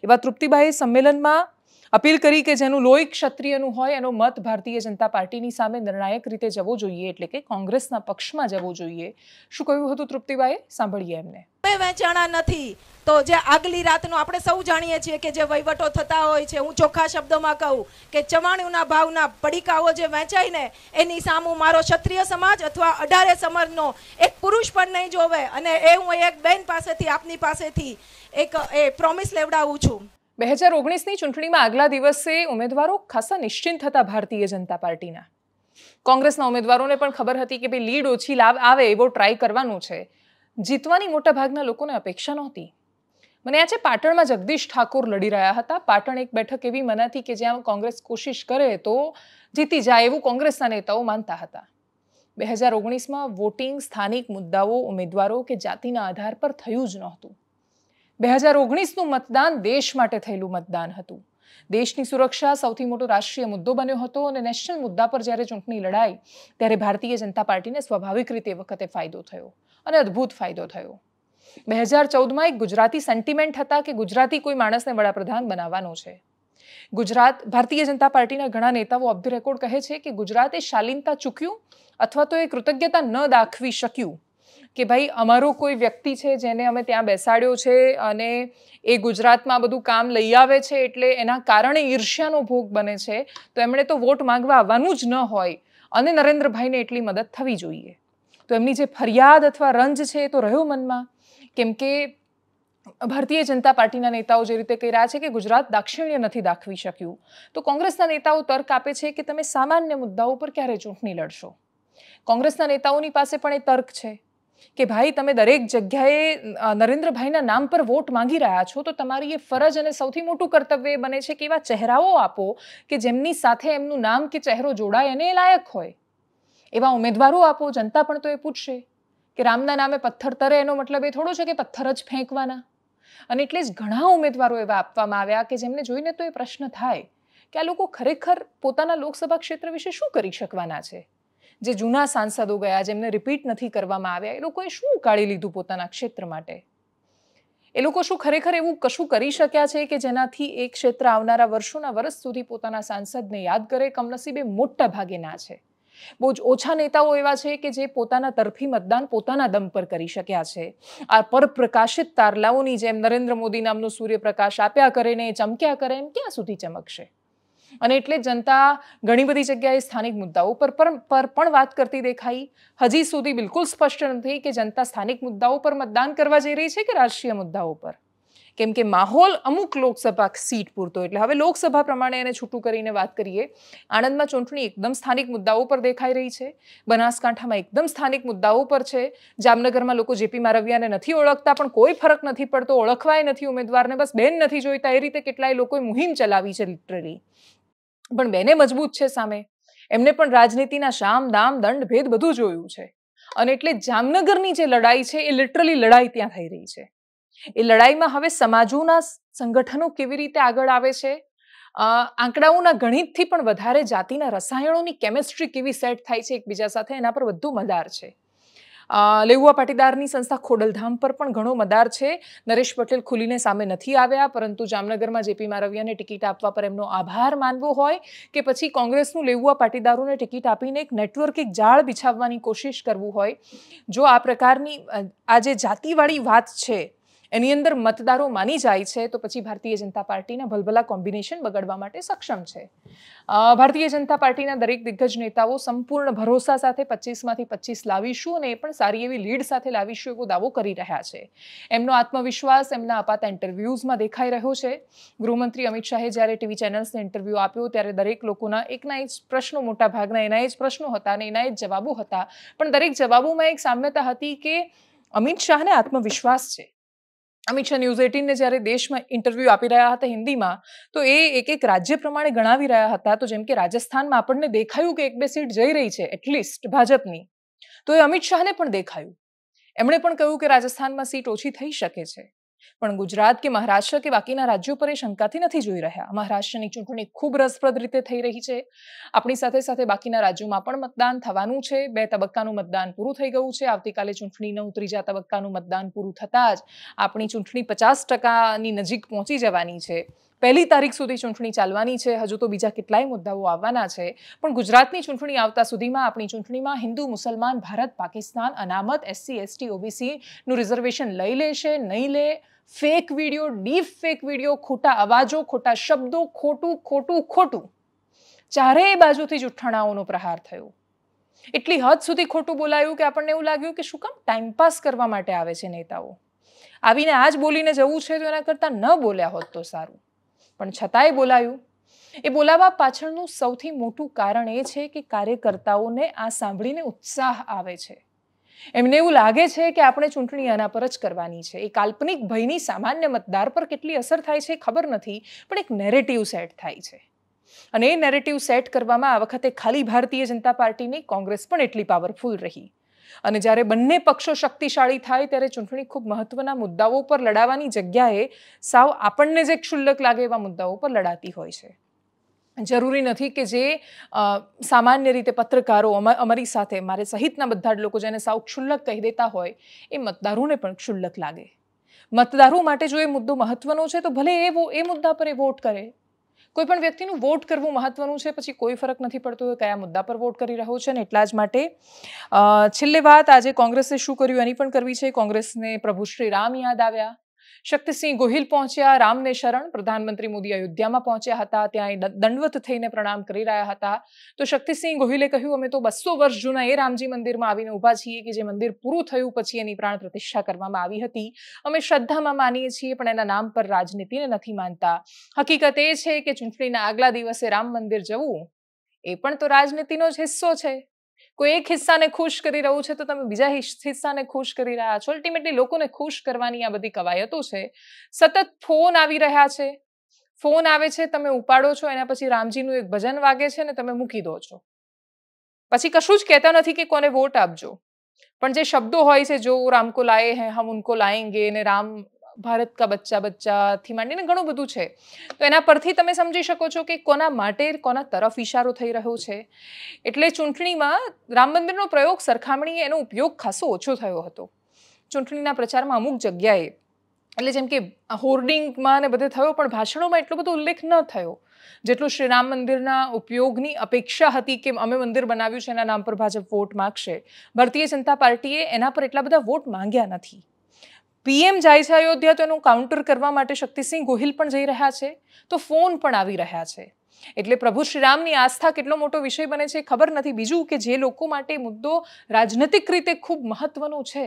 એવા તૃપ્તિભાઈ સંમેલનમાં અપીલ કરી કે જેનું લોહી ક્ષત્રિયનું હોય એનો મત ભારતીય જનતા પાર્ટીની સામે નિર્ણાયક રીતે જવો જોઈએ, એટલે કે કોંગ્રેસના પક્ષમાં જવો જોઈએ. શું કહ્યું હતું તૃપ્તિબાઈએ? સાંભળીએ એમને. વેચાણા નથી. તો જે આગલી રાતનું આપણે સૌ જાણીએ છીએ કે જે વહીવટો થતા હોય છે, હું ચોખ્ખા શબ્દોમાં કહું કે ચવાણુંના ભાવના પડીકાઓ જે વેચાય ને એની સામું મારો ક્ષત્રિય સમાજ અથવા અઢારે સમાજનો એક પુરુષ પણ નહીં જોવે અને એ હું એક બેન પાસેથી, આપની પાસેથી એક, એ પ્રોમિસ લેવડાવું છું. બે હજાર ઓગણીસની ચૂંટણીમાં આગલા દિવસે ઉમેદવારો ખાસા નિશ્ચિંત હતા ભારતીય જનતા પાર્ટીના. કોંગ્રેસના ઉમેદવારોને પણ ખબર હતી કે ભાઈ લીડ ઓછી લાભ આવે એવો ટ્રાય કરવાનું છે. જીતવાની મોટા ભાગના લોકોને અપેક્ષા નહોતી. મને આ છે પાટણમાં જગદીશ ઠાકોર લડી રહ્યા હતા. પાટણ એક બેઠક એવી મનાતી કે જ્યાં કોંગ્રેસ કોશિશ કરે તો જીતી જાય એવું કોંગ્રેસના નેતાઓ માનતા હતા. બે હજાર ઓગણીસમાં વોટિંગ સ્થાનિક મુદ્દાઓ ઉમેદવારો કે જાતિના આધાર પર થયું જ નહોતું. બે હજાર ઓગણીસનું મતદાન દેશ માટે થયેલું મતદાન હતું. દેશની સુરક્ષા સૌથી મોટો રાષ્ટ્રીય મુદ્દો બન્યો હતો અને નેશનલ મુદ્દા પર જ્યારે ચૂંટણી લડાઈ, ત્યારે ભારતીય જનતા પાર્ટીને સ્વાભાવિક રીતે વખતે ફાયદો થયો અને અદ્ભુત ફાયદો થયો. બે હજાર ચૌદમાં એક ગુજરાતી સેન્ટિમેન્ટ હતા કે ગુજરાતી કોઈ માણસને વડાપ્રધાન બનાવવાનો છે. ગુજરાત, ભારતીય જનતા પાર્ટીના ઘણા નેતાઓ ઓફ રેકોર્ડ કહે છે કે ગુજરાતે શાલીનતા ચૂક્યું અથવા તો એ કૃતજ્ઞતા ન દાખવી શક્યું. કે ભાઈ અમારો કોઈ વ્યક્તિ છે જેને અમે ત્યાં બેસાડ્યો છે અને એ ગુજરાતમાં બધું કામ લઈ આવે છે એટલે એના કારણે ઈર્ષ્યાનો ભોગ બને છે, તો એમણે તો વોટ માંગવા આવવાનું જ ન હોય અને નરેન્દ્રભાઈને એટલી મદદ થવી જોઈએ. તો એમની જે ફરિયાદ અથવા રંજ છે એ તો રહ્યો મનમાં. કેમ કે ભારતીય જનતા પાર્ટીના નેતાઓ જે રીતે કહી રહ્યા છે કે ગુજરાત દાક્ષિણ્ય નથી દાખવી શક્યું, તો કોંગ્રેસના નેતાઓ તર્ક આપે છે કે તમે સામાન્ય મુદ્દાઓ પર ક્યારે ચૂંટણી લડશો? કોંગ્રેસના નેતાઓની પાસે પણ એ તર્ક છે. કે ભાઈ, તમે દરેક જગ્યાએ નરેન્દ્રભાઈના નામ પર વોટ માંગી રહ્યા છો, તો તમારી એ ફરજ અને સૌથી મોટું કર્તવ્ય બને છે કે એવા ચહેરાઓ આપો કે જેમની સાથે એમનું નામ કે ચહેરો જોડાય અને એ લાયક હોય. એવા ઉમેદવારો આપો, જનતા પણ તો એ પૂછશે કે રામના નામે પથ્થર તરે એનો મતલબ એ થોડો છે કે પથ્થર જ ફેંકવાના. અને એટલે જ ઘણા ઉમેદવારો એવા આપવામાં આવ્યા કે જેમને જોઈને તો એ પ્રશ્ન થાય કે આ લોકો ખરેખર પોતાના લોકસભા ક્ષેત્ર વિશે શું કરી શકવાના છે? જે જૂના સાંસદો ગયા, જેમને રિપીટ નથી કરવામાં આવ્યા, એ લોકોએ શું ઉકાળી લીધું પોતાના ક્ષેત્ર માટે? એ લોકો શું ખરેખર એવું કશું કરી શક્યા છે કે જેનાથી એ ક્ષેત્ર આવનારા વર્ષોના વર્ષ સુધી પોતાના સાંસદને યાદ કરે? કમનસીબે મોટા ભાગે ના છે. બહુ જ ઓછા નેતાઓ એવા છે કે જે પોતાના તરફી મતદાન પોતાના દમ પર કરી શક્યા છે. આ પરપ્રકાશિત તારલાઓની જેમ નરેન્દ્ર મોદી નામનો સૂર્યપ્રકાશ આપ્યા કરે ને ચમક્યા કરે એમ ક્યાં સુધી ચમકશે? અને એટલે જનતા ઘણી બધી જગ્યાએ સ્થાનિક મુદ્દાઓ પર પર પણ વાત કરતી દેખાઈ. હજી સુધી બિલકુલ સ્પષ્ટ નથી કે જનતા સ્થાનિક મુદ્દાઓ પર મતદાન કરવા જઈ રહી છે કે રાષ્ટ્રીય મુદ્દાઓ પર. કેમ કે માહોલ અમુક લોકસભા સીટ પૂરતો એટલે હવે લોકસભા પ્રમાણે એને છૂટું કરીને વાત કરીએ. આણંદમાં ચૂંટણી એકદમ સ્થાનિક મુદ્દાઓ પર દેખાઈ રહી છે. બનાસકાંઠામાં એકદમ સ્થાનિક મુદ્દાઓ પર છે. જામનગરમાં લોકો જેપી મારવિયાને નથી ઓળખતા પણ કોઈ ફરક નથી પડતો. ઓળખવાય નથી ઉમેદવારને. બસ બેન નથી જોઈતા. એ રીતે કેટલાય લોકોએ મુહિમ ચલાવી છે લિટરલી પણ બેને મજબૂત છે સામે. એમને પણ રાજનીતિના શામ, દામ, દંડ, ભેદ બધું જોયું છે. અને એટલે જામનગરની જે લડાઈ છે, એ લિટરલી લડાઈ ત્યાં થઈ રહી છે. એ લડાઈમાં હવે સમાજોના સંગઠનો કેવી રીતે આગળ આવે છે? આંકડાઓના ગણિતથી પણ વધારે જાતિના રસાયણોની કેમિસ્ટ્રી કેવી સેટ થાય છે એકબીજા સાથે, એના પર વધુ મદાર છે. લેવુઆ પાટીદારની સંસ્થા ખોડલધામ પર પણ ઘણો મદાર છે. નરેશ પટેલ ખુલીને સામે નથી આવ્યા, પરંતુ જામનગરમાં જેપી મારવિયાને ટિકિટ આપવા પર એમનો આભાર માનવો હોય કે પછી કોંગ્રેસનું લેવુઆ પાટીદારોને ટિકિટ આપીને એક નેટવર્ક જાળ બિછાવવાની કોશિશ કરવું હોય. જો આ પ્રકારની આ જે જાતિવાળી વાત છે એની અંદર મતદારો માની જાય છે, તો પછી ભારતીય જનતા પાર્ટીના ભલભલા કોમ્બિનેશન બગડવા માટે સક્ષમ છે. ભારતીય જનતા પાર્ટીના દરેક દિગ્ગજ નેતાઓ સંપૂર્ણ ભરોસા સાથે પચીસમાંથી પચીસ લાવીશું અને એ પણ સારી એવી લીડ સાથે લાવીશું એવો દાવો કરી રહ્યા છે. એમનો આત્મવિશ્વાસ, એમના અપાતા ઇન્ટરવ્યૂઝમાં દેખાઈ રહ્યો છે. ગૃહમંત્રી અમિત શાહે જ્યારે ટીવી ચેનલ્સને ઇન્ટરવ્યૂ આપ્યો ત્યારે દરેક લોકોના એકના એક પ્રશ્નો, મોટા ભાગના એના જ પ્રશ્નો હતા અને એના જ જવાબો હતા. પણ દરેક જવાબોમાં એક સામ્યતા હતી કે અમિત શાહને આત્મવિશ્વાસ છે. અમિત શાહ ન્યૂઝ એટીનને જ્યારે દેશમાં ઇન્ટરવ્યૂ આપી રહ્યા હતા હિન્દીમાં, તો એ એક એક રાજ્ય પ્રમાણે ગણાવી રહ્યા હતા. તો જેમ કે રાજસ્થાનમાં આપણને દેખાયું કે એક બે સીટ જઈ રહી છે, એટલીસ્ટ ભાજપની. તો એ અમિત શાહને પણ દેખાયું. એમણે પણ કહ્યું કે રાજસ્થાનમાં સીટ ઓછી થઈ શકે છે. પણ ગુજરાત કે મહારાષ્ટ્ર કે બાકીના રાજ્યો પર એ શંકાથી નથી જોઈ રહ્યા. મહારાષ્ટ્રની ચૂંટણી ખૂબ રસપ્રદ રીતે થઈ રહી છે. આપણી સાથે સાથે બાકીના રાજ્યોમાં પણ મતદાન થવાનું છે. બે તબક્કાનું મતદાન પૂરું થઈ ગયું છે. આવતીકાલે ચૂંટણીનું ત્રીજા તબક્કાનું મતદાન પૂરું થતાં જ આપણી ચૂંટણી પચાસ ટકાની નજીક પહોંચી જવાની છે. પહેલી તારીખ સુધી ચૂંટણી ચાલવાની છે. હજુ તો બીજા કેટલાય મુદ્દાઓ આવવાના છે. પણ ગુજરાતની ચૂંટણી આવતા સુધીમાં આપણી ચૂંટણીમાં હિન્દુ, મુસલમાન, ભારત, પાકિસ્તાન, અનામત એસસી એસટી ઓબીસીનું રિઝર્વેશન લઈ લેશે નહીં લે fake video deep fake video ખોટા અવાજો, ખોટા શબ્દો, ખોટું ખોટું ખોટું. ચારેય બાજુથી જ ઉઠાણાઓનો પ્રહાર થયો. એટલી હદ સુધી ખોટું બોલાયું કે આપણને એવું લાગ્યું કે શું કામ ટાઈમપાસ કરવા માટે આવે છે નેતાઓ. આવીને આજ બોલીને જવું છે તો એના કરતાં ન બોલ્યા હોત તો સારું. પણ છતાંય બોલાયું. એ બોલાવા પાછળનું સૌથી મોટું કારણ એ છે કે કાર્યકર્તાઓને આ સાંભળીને ઉત્સાહ આવે છે. એમને એવું લાગે છે કે આપણે ચૂંટણી આના પર જ કરવાની છે. એ કાલ્પનિક ભયની સામાન્ય મતદાર પર કેટલી અસર થાય છે ખબર નથી, પણ એક નેરેટિવ સેટ થાય છે. અને એ નેરેટિવ સેટ કરવામાં આ વખતે ખાલી ભારતીય જનતા પાર્ટીની કોંગ્રેસ પણ એટલી પાવરફુલ રહી. અને જ્યારે બંને પક્ષો શક્તિશાળી થાય ત્યારે ચૂંટણી ખૂબ મહત્વના મુદ્દાઓ પર લડાવવાની જગ્યાએ સાવ આપણને જે ક્ષુલ્લક લાગે એવા મુદ્દાઓ પર લડાતી હોય છે. જરૂરી નથી કે જે સામાન્ય રીતે પત્રકારો અમારી સાથે, મારે સહિતના બધા જ લોકો જેને સાવ ક્ષુલ્લક કહી દેતા હોય, એ મતદારોને પણ ક્ષુલ્લક લાગે. મતદારો માટે જો એ મુદ્દો મહત્વનો છે તો ભલે એ એ મુદ્દા પર એ વોટ કરે. કોઈ પણ વ્યક્તિનું વોટ કરવું મહત્વનું છે, પછી કોઈ ફરક નથી પડતો કે કયા મુદ્દા પર વોટ કરી રહ્યો છે ને એટલા જ માટે છેલ્લે વાત આજે કોંગ્રેસે શું કર્યું એની પણ કરવી છે. કોંગ્રેસને પ્રભુ શ્રી રામ યાદ આવ્યા. શક્તિસિંહ ગોહિલ પહોંચ્યા, રામને શરણ, પ્રધાનમંત્રી મોદી અયોધ્યામાં પહોંચ્યા હતા, ત્યાં દંડવત થઈને પ્રણામ કરી રહ્યા હતા. તો શક્તિસિંહ ગોહિલે કહ્યું, અમે તો બસો વર્ષ જૂના એ રામજી મંદિરમાં આવીને ઊભા છીએ કે જે મંદિર પૂરું થયું પછી એની પ્રાણ પ્રતિષ્ઠા કરવામાં આવી હતી. અમે શ્રદ્ધામાં માનીએ છીએ, પણ એના નામ પર રાજનીતિને નથી માનતા. હકીકત એ છે કે ચૂંટણીના આગલા દિવસે રામ મંદિર જવું એ પણ તો રાજનીતિનો જ હિસ્સો છે. કોઈ એક હિસ્સાને ખુશ કરી રહ્યું છે તો તમે બીજા હિસ- હિસ્સાને ખુશ કરી રહ્યા છો. અલ્ટિમેટલી લોકોને ખુશ કરવાની આ બધી કવાયતો છે. સતત ફોન આવી રહ્યા છે. ફોન આવે છે, તમે ઉપાડો છો, એના પછી રામજીનું એક ભજન વાગે છે ને તમે મૂકી દો છો. પછી કશું જ કહેતા નથી કે કોને વોટ આપજો. પણ જે શબ્દો હોય છે, જો રામ કો લાએ હે, હમ ઉનકો લાએંગે ને રામ ભારત કા બચ્ચા બચ્ચાથી માંડીને ઘણું બધું છે. તો એના પરથી તમે સમજી શકો છો કે કોના માટે કોના તરફ ઇશારો થઈ રહ્યો છે. એટલે ચૂંટણીમાં રામ મંદિરનો પ્રયોગ સરખામણીએ એનો ઉપયોગ ખાસો ઓછો થયો હતો. ચૂંટણીના પ્રચારમાં અમુક જગ્યાએ, એટલે જેમ કે હોર્ડિંગમાં ને બધે થયો, પણ ભાષણોમાં એટલો બધો ઉલ્લેખ ન થયો. જેટલો શ્રી રામ મંદિરના ઉપયોગની અપેક્ષા હતી કે અમે મંદિર બનાવ્યું છે, એના નામ પર ભાજપ વોટ માગશે. ભારતીય જનતા પાર્ટીએ એના પર એટલા બધા વોટ માંગ્યા નથી. પીએમ જાય છે અયોધ્યા તો એનું કાઉન્ટર કરવા માટે શક્તિસિંહ ગોહિલ પણ જઈ રહ્યા છે. તો ફોન પણ આવી રહ્યા છે. એટલે પ્રભુ શ્રીરામની આસ્થા કેટલો મોટો વિષય બને છે ખબર નથી. બીજું કે જે લોકો માટે મુદ્દો રાજનૈતિક રીતે ખૂબ મહત્વનો છે,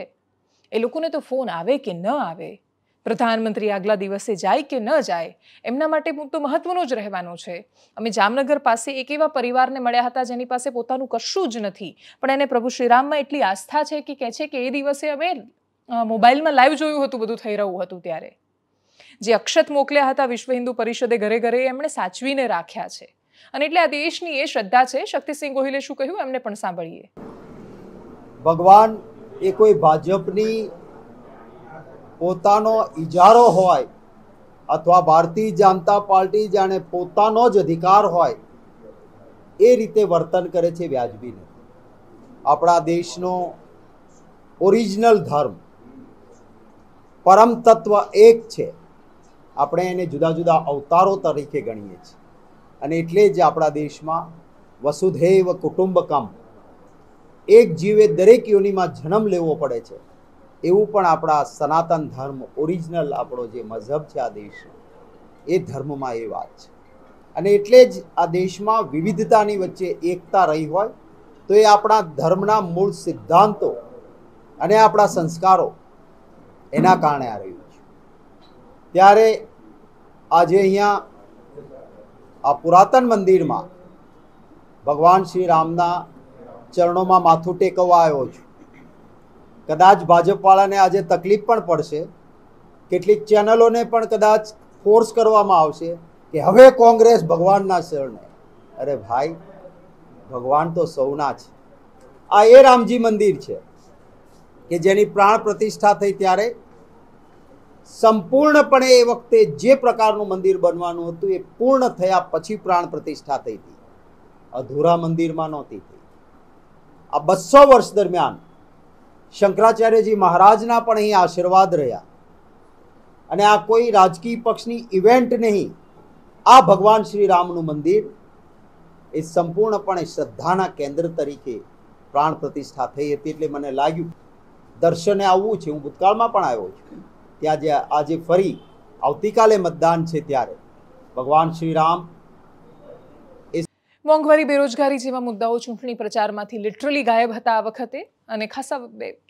એ લોકોને તો ફોન આવે કે ન આવે? પ્રધાનમંત્રી આગલા દિવસે જાય કે ન જાય? એમના માટે મુદ્દો મહત્વનો જ રહેવાનો છે. અમે જામનગર પાસે એક એવા પરિવારને મળ્યા હતા જેની પાસે પોતાનું કશું જ નથી. પણ એને પ્રભુ શ્રીરામમાં એટલી આસ્થા છે કે કહે છે કે એ દિવસે અમે મોબાઈલમાં લાઈવ જોયું હતું, બધું થઈ રહ્યું હતું ત્યારે. જે અક્ષત મોકલ્યા હતા વિશ્વ હિન્દુ પરિષદે ઘરે ઘરે એમણે સાચવીને રાખ્યા છે. અને એટલે આ દેશની એ શ્રદ્ધા છે, શક્તિસિંહ ગોહિલે શું કહ્યું, એમને પણ સાંભળીએ. ભગવાન એ કોઈ ભાજપની પોતાનો ઇજારો હોય અથવા ભારતીય જનતા પાર્ટી જાણે પોતાનો જ અધિકાર હોય, એ રીતે વર્તન કરે છે વ્યાજબી આપણા દેશનો ઓરિજિનલ ધર્મ પરમ તત્વ એક છે. આપણે એને જુદા જુદા અવતારો તરીકે ગણીએ છીએ. અને એટલે જ આપણા દેશમાં વસુધૈવ કુટુંબકમ એક જીવે દરેક યોનિમાં જન્મ લેવો પડે છે. એવું પણ આપણા સનાતન ધર્મ ઓરિજિનલ આપણો જે મઝહબ છે આ દેશ, એ ધર્મમાં એ વાત છે. અને એટલે જ આ દેશમાં વિવિધતાની વચ્ચે એકતા રહી હોય, તો એ આપણા ધર્મના મૂળ સિદ્ધાંતો અને આપણા સંસ્કારો એના કારણે આ રહ્યું છે. ત્યારે આજે અહીંયા આ પુરાતન મંદિરમાં ભગવાન શ્રી રામના ચરણોમાં માથું ટેકવવા આવ્યો છું. કદાચ ભાજપવાળાને આજે તકલીફ પણ પડશે. કેટલીક ચેનલોને પણ કદાચ ફોર્સ કરવામાં આવશે કે હવે કોંગ્રેસ ભગવાનના શરણે. અરે ભાઈ, ભગવાન તો સૌના છે. આ એ રામજી મંદિર છે. કે જેની પ્રાણ પ્રતિષ્ઠા થઈ ત્યારે સંપૂર્ણપણે એ વખતે જે પ્રકારનું મંદિર બનવાનું હતું એ પૂર્ણ થયા પછી પ્રાણ પ્રતિષ્ઠા થઈ હતી. અધૂરા મંદિરમાં નહોતી થઈ. આ બસો વર્ષ દરમિયાન શંકરાચાર્યજી મહારાજના પણ અહીં આશીર્વાદ રહ્યા. અને આ કોઈ રાજકીય પક્ષની ઇવેન્ટ નહીં, આ ભગવાન શ્રી રામનું મંદિર એ સંપૂર્ણપણે શ્રદ્ધાના કેન્દ્ર તરીકે પ્રાણ પ્રતિષ્ઠા થઈ હતી એટલે મને લાગ્યું દર્શને આવવું છે. હું ભૂતકાળમાં પણ આવ્યો છું. ત્યાં જે આજે ફરી આવતીકાલે મતદાન છે ત્યારે. ભગવાન શ્રી રામ મોંઘવારી, બેરોજગારી જેવા મુદ્દાઓ ચૂંટણી પ્રચારમાંથી લિટરલી ગાયબ હતા આ વખતે. અને ખાસા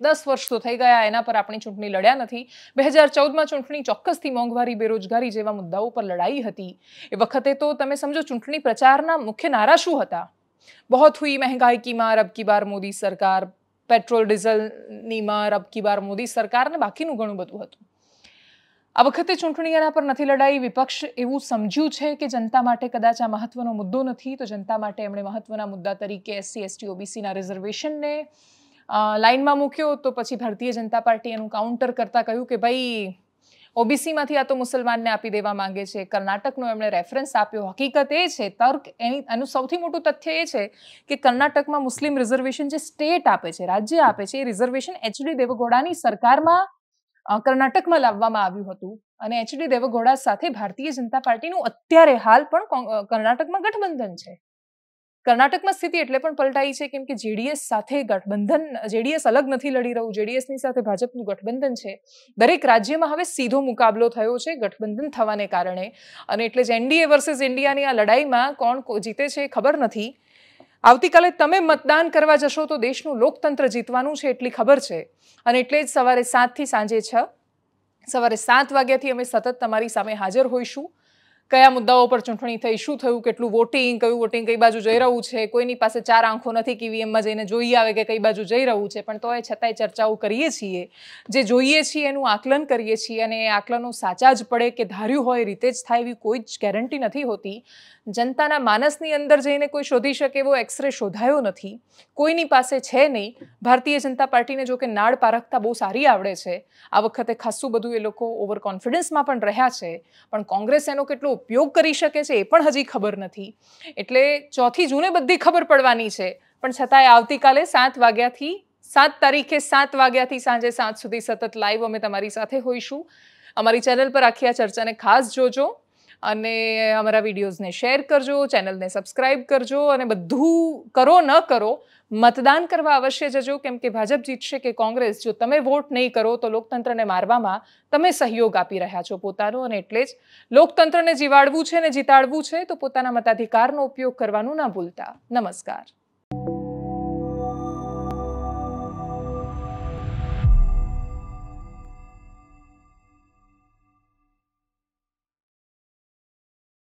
દસ વર્ષ તો થઈ ગયા, એના પર આપણે ચૂંટણી લડ્યા નથી. બે હજાર ચૌદમાં ચૂંટણી ચોક્કસથી મોંઘવારી, બેરોજગારી જેવા મુદ્દાઓ પર લડાઈ હતી. એ વખતે તો તમે સમજો ચૂંટણી પ્રચારના મુખ્ય નારા શું હતા? બહોત હુઈ, મહેંગાઈ કી માર, અબ કી બાર મોદી સરકાર પેટ્રોલ, ડીઝલની માર અબ કી બાર મોદી સરકારને બાકીનું ઘણું બધું હતું. આ વખતે ચૂંટણી એના પર નથી લડાઈ, વિપક્ષ એવું સમજ્યું છે કે જનતા માટે કદાચ આ મહત્વનો મુદ્દો નથી, તો જનતા માટે એમણે મહત્વના મુદ્દા તરીકે એસસી, એસટી, ઓબીસીના રિઝર્વેશનને લાઇનમાં મૂક્યો, તો પછી ભારતીય જનતા પાર્ટી એનું કાઉન્ટર કરતાં કહ્યું કે ભાઈ ઓબીસીમાંથી આ તો મુસલમાનને આપી દેવા માંગે છે. કર્ણાટકનો એમણે રેફરન્સ આપ્યો. હકીકત એ છે, તર્ક એની, એનું સૌથી મોટું તથ્ય એ છે કે કર્ણાટકમાં મુસ્લિમ રિઝર્વેશન જે સ્ટેટ આપે છે, રાજ્ય આપે છે, એ રિઝર્વેશન એચડી દેવગોડાની સરકારમાં કર્ણાટકમાં લાવવામાં આવ્યું હતું. અને એચડી દેવગોડા સાથે ભારતીય જનતા પાર્ટીનું અત્યારે હાલ પણ કર્ણાટકમાં ગઠબંધન છે. કર્ણાટકમાં સ્થિતિ એટલે પણ પલટાઈ છે, કેમ કે જેડીએસ સાથે ગઠબંધન, જેડીએસ અલગ નથી લડી રહ્યું, જેડીએસની સાથે ભાજપનું ગઠબંધન છે. દરેક રાજ્યમાં હવે સીધો મુકાબલો થયો છે, ગઠબંધન થવાને કારણે. અને એટલે જ એનડીએ વર્સેસ ઇન્ડિયાની આ લડાઈમાં કોણ જીતે છે ખબર નથી. આવતીકાલે તમે મતદાન કરવા જશો તો દેશનું લોકતંત્ર જીતવાનું છે એટલી ખબર છે. અને એટલે જ સવારે સાતથી સાંજે છ, સવારે સાત વાગ્યાથી અમે સતત તમારી સામે હાજર હોઈશું. કયા મુદ્દાઓ પર ચૂંટણી થઈ, શું થયું, કેટલું વોટિંગ કયું વોટિંગ કઈ બાજુ જઈ રહ્યું છે, કોઈની પાસે ચાર આંખો નથી કે ઈવીએમમાં જઈને જોઈ આવે કે કઈ બાજુ જઈ રહ્યું છે, પણ તોય છતાંય ચર્ચાઓ કરીએ છીએ. જે જોઈએ છીએ એનું આકલન કરીએ છીએ અને એ આકલનો સાચા જ પડે કે ધાર્યું હોય, રીતે જ થાય એવી કોઈ જ ગેરંટી નથી હોતી. જનતાના માનસની અંદર જઈને કોઈ શોધી શકે એવો એક્સરે શોધાયો નથી. કોઈની પાસે છે નહીં. ભારતીય જનતા પાર્ટીને જો કે નાળ પારખતા બહુ સારી આવડે છે. આ વખતે ખાસું બધું એ લોકો ઓવર કોન્ફિડન્સમાં પણ રહ્યા છે. પણ કોંગ્રેસ એનો કેટલો ઉપયોગ કરી શકે છે એ પણ હજી ખબર નથી. એટલે ચોથી જૂને બધી ખબર પડવાની છે. પણ છતાંય આવતીકાલે સાત વાગ્યાથી સાત તારીખે સાત વાગ્યાથી સાંજે સાત સુધી સતત લાઈવ અમે તમારી સાથે હોઈશું. અમારી ચેનલ પર આખી આ ચર્ચાને ખાસ જોજો. અને અમારા વિડીયોઝને શેર કરજો, ચેનલને સબસ્ક્રાઇબ કરજો અને બધું કરો ન કરો, મતદાન કરવા અવશ્ય જજો. કેમ કે ભાજપ જીતશે કે કોંગ્રેસ, જો તમે વોટ નહીં કરો તો લોકતંત્રને મારવામાં તમે સહયોગ આપી રહ્યા છો પોતાનો. અને એટલે જ લોકતંત્રને જીવાડવું છે ને જીતાડવું છે તો પોતાના મતાધિકારનો ઉપયોગ કરવાનું ના ભૂલતા. નમસ્કાર.